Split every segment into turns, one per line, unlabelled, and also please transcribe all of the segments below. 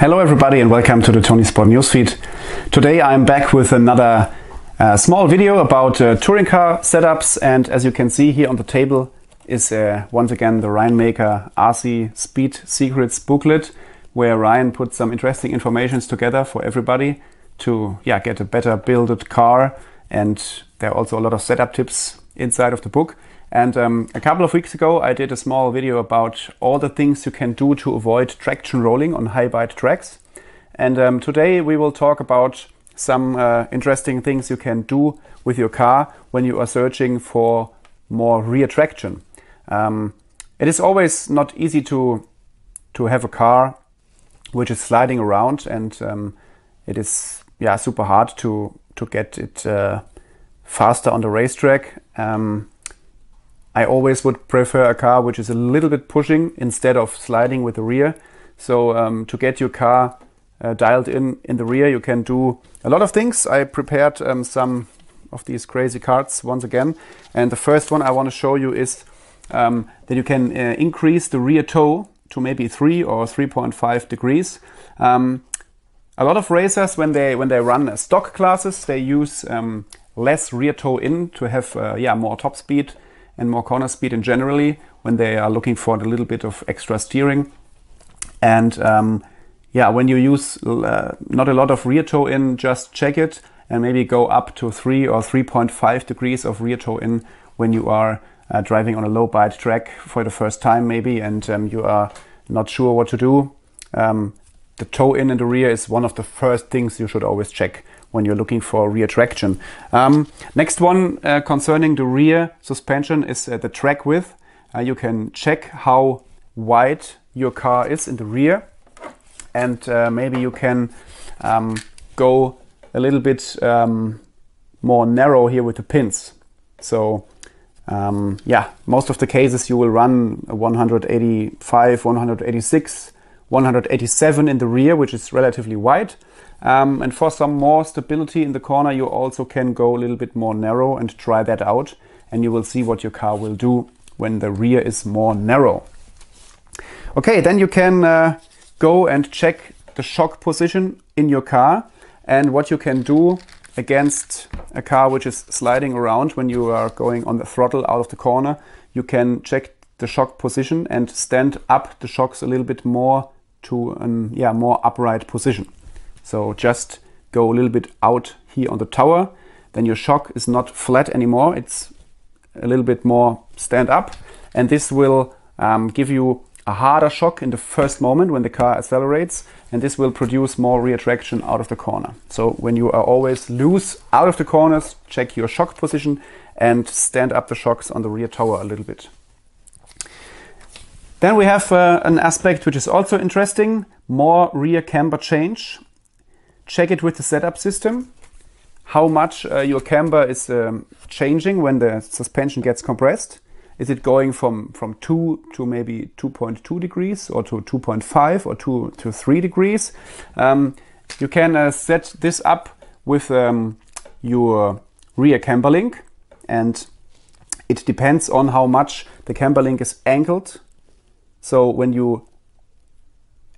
Hello, everybody, and welcome to the ToniSport newsfeed. Today I'm back with another uh, small video about uh, touring car setups, and as you can see here on the table is uh, once again the Ryan Maker RC Speed Secrets booklet, where Ryan put some interesting informations together for everybody to yeah get a better builded car, and there are also a lot of setup tips inside of the book. And um, a couple of weeks ago, I did a small video about all the things you can do to avoid traction rolling on high bite tracks. And um, today we will talk about some uh, interesting things you can do with your car when you are searching for more rear traction. Um, it is always not easy to to have a car which is sliding around, and um, it is yeah super hard to to get it uh, faster on the racetrack. Um, I always would prefer a car which is a little bit pushing instead of sliding with the rear. So um, to get your car uh, dialed in in the rear, you can do a lot of things. I prepared um, some of these crazy cards once again, and the first one I want to show you is um, that you can uh, increase the rear toe to maybe three or 3.5 degrees. Um, a lot of racers, when they when they run stock classes, they use um, less rear toe in to have uh, yeah more top speed and more corner speed in generally when they are looking for a little bit of extra steering. And um, yeah, when you use uh, not a lot of rear toe in, just check it and maybe go up to 3 or 3.5 degrees of rear toe in when you are uh, driving on a low bite track for the first time maybe and um, you are not sure what to do. Um, the toe in in the rear is one of the first things you should always check when you're looking for rear traction. Um, next one uh, concerning the rear suspension is uh, the track width. Uh, you can check how wide your car is in the rear and uh, maybe you can um, go a little bit um, more narrow here with the pins. So um, yeah, most of the cases you will run 185, 186, 187 in the rear, which is relatively wide. Um, and for some more stability in the corner, you also can go a little bit more narrow and try that out. And you will see what your car will do when the rear is more narrow. Okay, then you can uh, go and check the shock position in your car and what you can do against a car which is sliding around when you are going on the throttle out of the corner. You can check the shock position and stand up the shocks a little bit more to a yeah, more upright position. So just go a little bit out here on the tower. Then your shock is not flat anymore. It's a little bit more stand up. And this will um, give you a harder shock in the first moment when the car accelerates. And this will produce more rear traction out of the corner. So when you are always loose out of the corners, check your shock position and stand up the shocks on the rear tower a little bit. Then we have uh, an aspect which is also interesting, more rear camber change check it with the setup system, how much uh, your camber is um, changing when the suspension gets compressed. Is it going from, from 2 to maybe 2.2 degrees or to 2.5 or 2 to 3 degrees? Um, you can uh, set this up with um, your rear camber link and it depends on how much the camber link is angled. So when you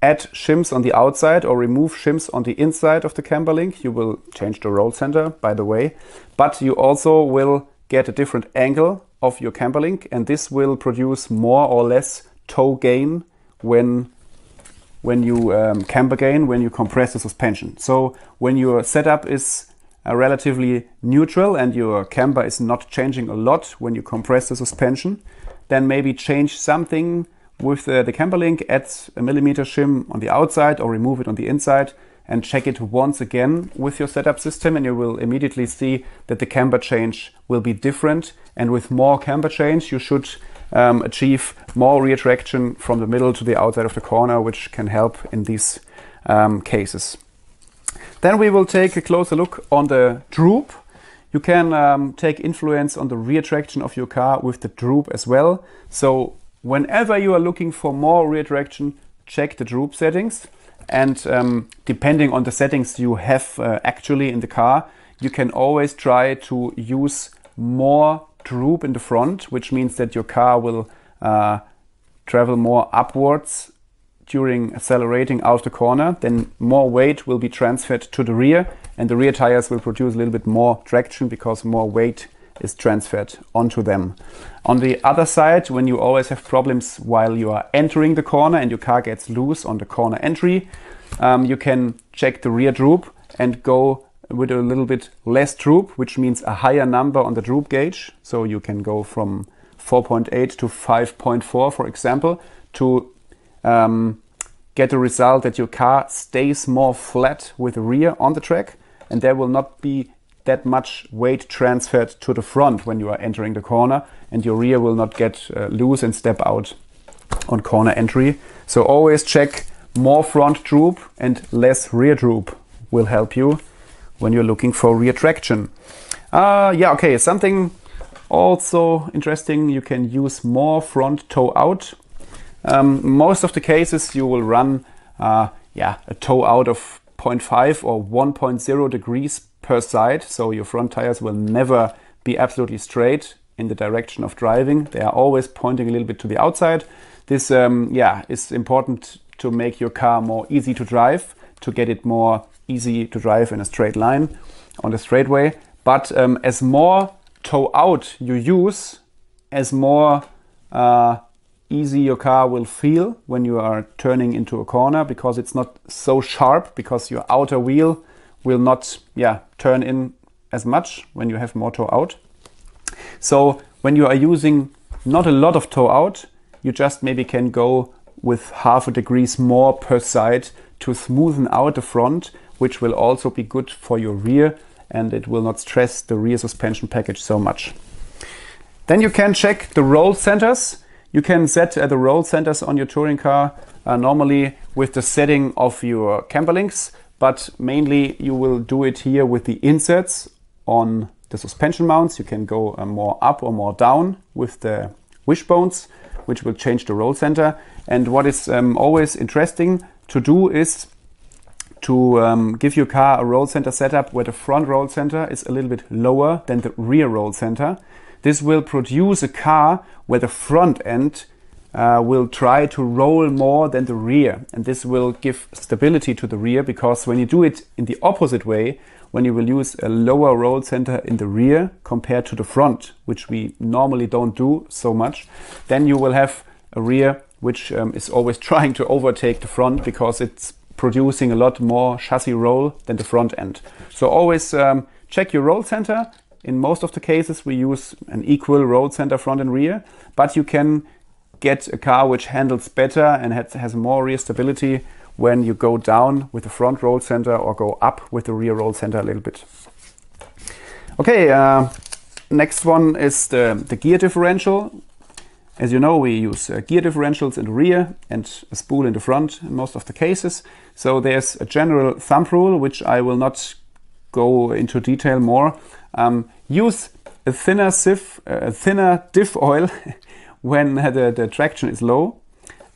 add shims on the outside or remove shims on the inside of the camber link. You will change the roll center, by the way, but you also will get a different angle of your camber link and this will produce more or less toe gain when when you um, camber gain when you compress the suspension. So when your setup is uh, relatively neutral and your camber is not changing a lot when you compress the suspension, then maybe change something with the, the camber link, add a millimeter shim on the outside or remove it on the inside and check it once again with your setup system and you will immediately see that the camber change will be different and with more camber change you should um, achieve more rear traction from the middle to the outside of the corner which can help in these um, cases. Then we will take a closer look on the droop. You can um, take influence on the rear traction of your car with the droop as well. So whenever you are looking for more rear traction, check the droop settings. And um, depending on the settings you have uh, actually in the car, you can always try to use more droop in the front, which means that your car will uh, travel more upwards during accelerating out the corner, then more weight will be transferred to the rear and the rear tires will produce a little bit more traction because more weight is transferred onto them. On the other side, when you always have problems while you are entering the corner and your car gets loose on the corner entry, um, you can check the rear droop and go with a little bit less droop, which means a higher number on the droop gauge. So you can go from 4.8 to 5.4, for example, to um, get a result that your car stays more flat with the rear on the track and there will not be that much weight transferred to the front when you are entering the corner and your rear will not get uh, loose and step out on corner entry. So always check more front droop and less rear droop will help you when you're looking for rear traction. Uh, yeah, okay, something also interesting, you can use more front toe out. Um, most of the cases you will run uh, yeah, a toe out of 0.5 or 1.0 degrees per side. So your front tires will never be absolutely straight in the direction of driving. They are always pointing a little bit to the outside. This um, yeah, is important to make your car more easy to drive, to get it more easy to drive in a straight line on the straightway. But um, as more toe out you use, as more uh, easy your car will feel when you are turning into a corner because it's not so sharp because your outer wheel will not yeah turn in as much when you have more toe out. So when you are using not a lot of toe out, you just maybe can go with half a degrees more per side to smoothen out the front, which will also be good for your rear and it will not stress the rear suspension package so much. Then you can check the roll centers. You can set uh, the roll centers on your touring car uh, normally with the setting of your camber links, but mainly you will do it here with the inserts on the suspension mounts. You can go uh, more up or more down with the wishbones, which will change the roll center. And what is um, always interesting to do is to um, give your car a roll center setup where the front roll center is a little bit lower than the rear roll center. This will produce a car where the front end uh, will try to roll more than the rear. And this will give stability to the rear because when you do it in the opposite way, when you will use a lower roll center in the rear compared to the front, which we normally don't do so much, then you will have a rear which um, is always trying to overtake the front because it's producing a lot more chassis roll than the front end. So always um, check your roll center. In most of the cases, we use an equal roll center front and rear, but you can get a car which handles better and has, has more rear stability when you go down with the front roll center or go up with the rear roll center a little bit. Okay, uh, next one is the, the gear differential. As you know, we use uh, gear differentials in the rear and a spool in the front in most of the cases. So there's a general thumb rule, which I will not go into detail more. Um, use a thinner sieve, uh, a thinner diff oil when the, the traction is low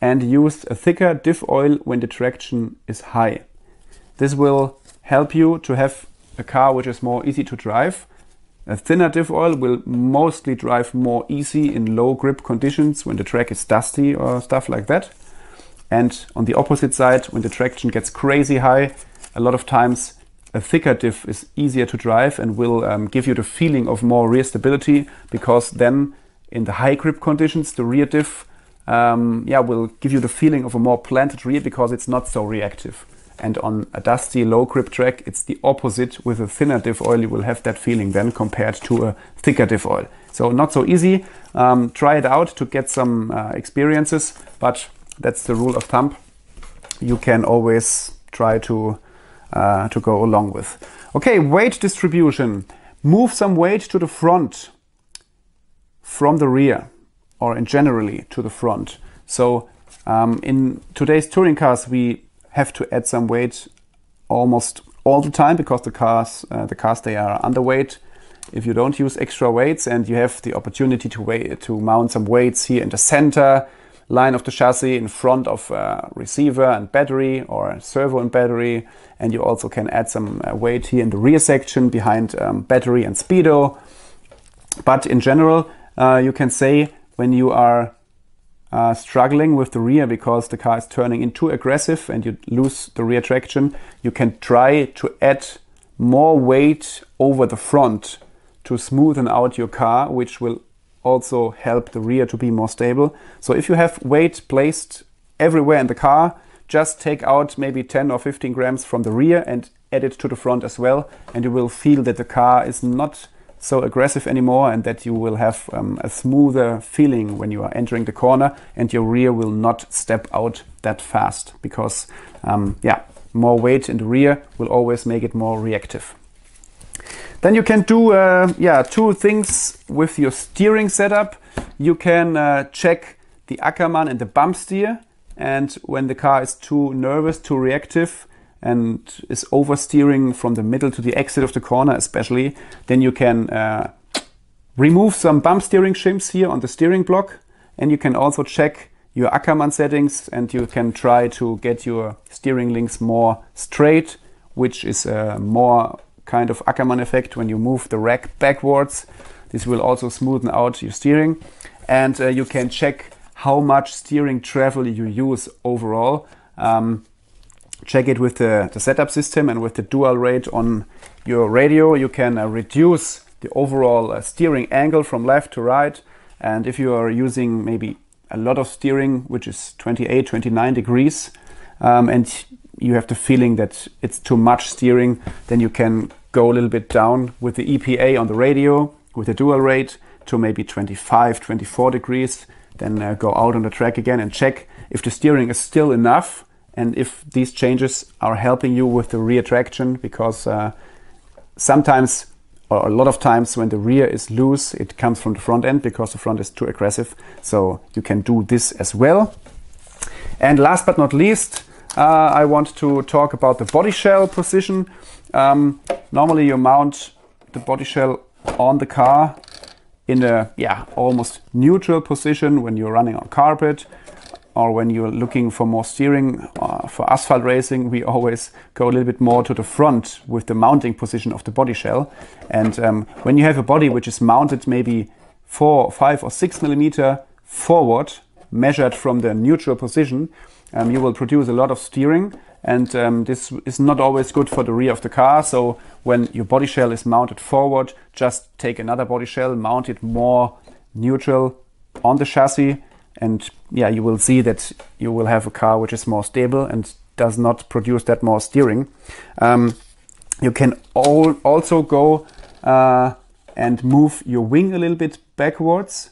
and use a thicker diff oil when the traction is high. This will help you to have a car which is more easy to drive a thinner diff oil will mostly drive more easy in low grip conditions when the track is dusty or stuff like that. And on the opposite side, when the traction gets crazy high, a lot of times a thicker diff is easier to drive and will um, give you the feeling of more rear stability because then in the high grip conditions, the rear diff um, yeah, will give you the feeling of a more planted rear because it's not so reactive. And on a dusty low grip track, it's the opposite. With a thinner diff oil, you will have that feeling then compared to a thicker diff oil. So not so easy. Um, try it out to get some uh, experiences, but that's the rule of thumb. You can always try to uh, to go along with. Okay, weight distribution. Move some weight to the front from the rear, or in generally to the front. So um, in today's touring cars, we have to add some weight almost all the time because the cars uh, the cars they are underweight if you don't use extra weights and you have the opportunity to weigh, to mount some weights here in the center line of the chassis in front of receiver and battery or servo and battery and you also can add some uh, weight here in the rear section behind um, battery and speedo but in general uh, you can say when you are uh, struggling with the rear because the car is turning in too aggressive and you lose the rear traction, you can try to add more weight over the front to smoothen out your car, which will also help the rear to be more stable. So if you have weight placed everywhere in the car, just take out maybe 10 or 15 grams from the rear and add it to the front as well, and you will feel that the car is not so aggressive anymore and that you will have um, a smoother feeling when you are entering the corner and your rear will not step out that fast because um, yeah more weight in the rear will always make it more reactive. Then you can do uh, yeah two things with your steering setup. You can uh, check the Ackermann and the bump steer and when the car is too nervous too reactive and is oversteering from the middle to the exit of the corner especially, then you can uh, remove some bump steering shims here on the steering block and you can also check your Ackermann settings and you can try to get your steering links more straight, which is a more kind of Ackermann effect when you move the rack backwards. This will also smoothen out your steering and uh, you can check how much steering travel you use overall. Um, check it with the, the setup system and with the dual rate on your radio. You can uh, reduce the overall uh, steering angle from left to right. And if you are using maybe a lot of steering which is 28 29 degrees um, and you have the feeling that it's too much steering then you can go a little bit down with the EPA on the radio with the dual rate to maybe 25 24 degrees then uh, go out on the track again and check if the steering is still enough and if these changes are helping you with the rear traction because uh, sometimes or a lot of times when the rear is loose it comes from the front end because the front is too aggressive. So you can do this as well. And last but not least uh, I want to talk about the body shell position. Um, normally you mount the body shell on the car in a yeah almost neutral position when you're running on carpet or when you're looking for more steering uh, for asphalt racing, we always go a little bit more to the front with the mounting position of the body shell. And um, when you have a body which is mounted maybe four, five, or six millimeter forward, measured from the neutral position, um, you will produce a lot of steering. And um, this is not always good for the rear of the car. So when your body shell is mounted forward, just take another body shell, mount it more neutral on the chassis and yeah, you will see that you will have a car which is more stable and does not produce that more steering. Um, you can all also go uh, and move your wing a little bit backwards.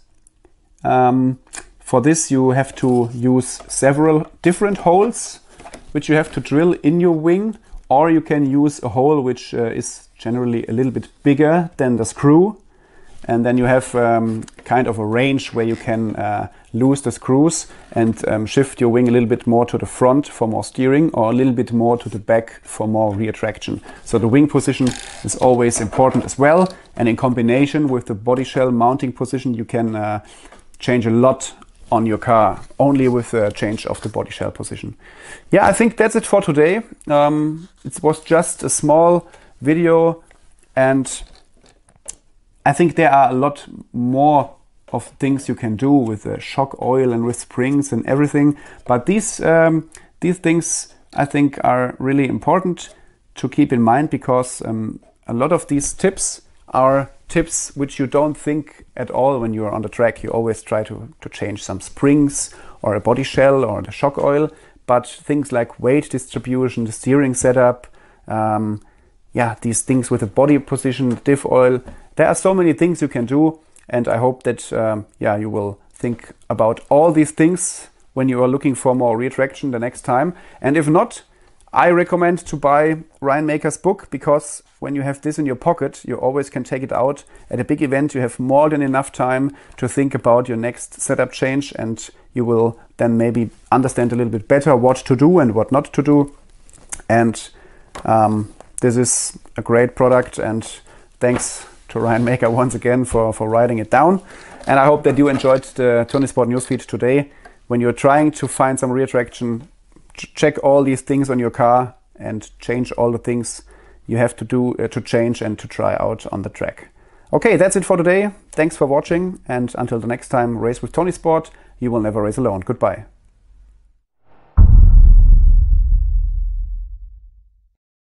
Um, for this, you have to use several different holes which you have to drill in your wing, or you can use a hole which uh, is generally a little bit bigger than the screw and then you have um, kind of a range where you can uh, the screws and um, shift your wing a little bit more to the front for more steering or a little bit more to the back for more rear traction. So the wing position is always important as well and in combination with the body shell mounting position you can uh, change a lot on your car only with the change of the body shell position. Yeah, I think that's it for today. Um, it was just a small video and I think there are a lot more of things you can do with the shock oil and with springs and everything. But these um, these things I think are really important to keep in mind because um, a lot of these tips are tips which you don't think at all when you are on the track. You always try to, to change some springs or a body shell or the shock oil, but things like weight distribution, the steering setup, um, yeah, these things with the body position, diff oil, there are so many things you can do, and I hope that um, yeah you will think about all these things when you are looking for more retraction the next time. And if not, I recommend to buy Ryan Maker's book because when you have this in your pocket, you always can take it out. At a big event, you have more than enough time to think about your next setup change, and you will then maybe understand a little bit better what to do and what not to do. And um, this is a great product, and thanks to Ryan Maker once again for, for writing it down. And I hope that you enjoyed the ToniSport newsfeed today. When you're trying to find some rear traction, ch check all these things on your car and change all the things you have to do uh, to change and to try out on the track. Okay, that's it for today. Thanks for watching and until the next time, race with ToniSport you will never race alone. Goodbye.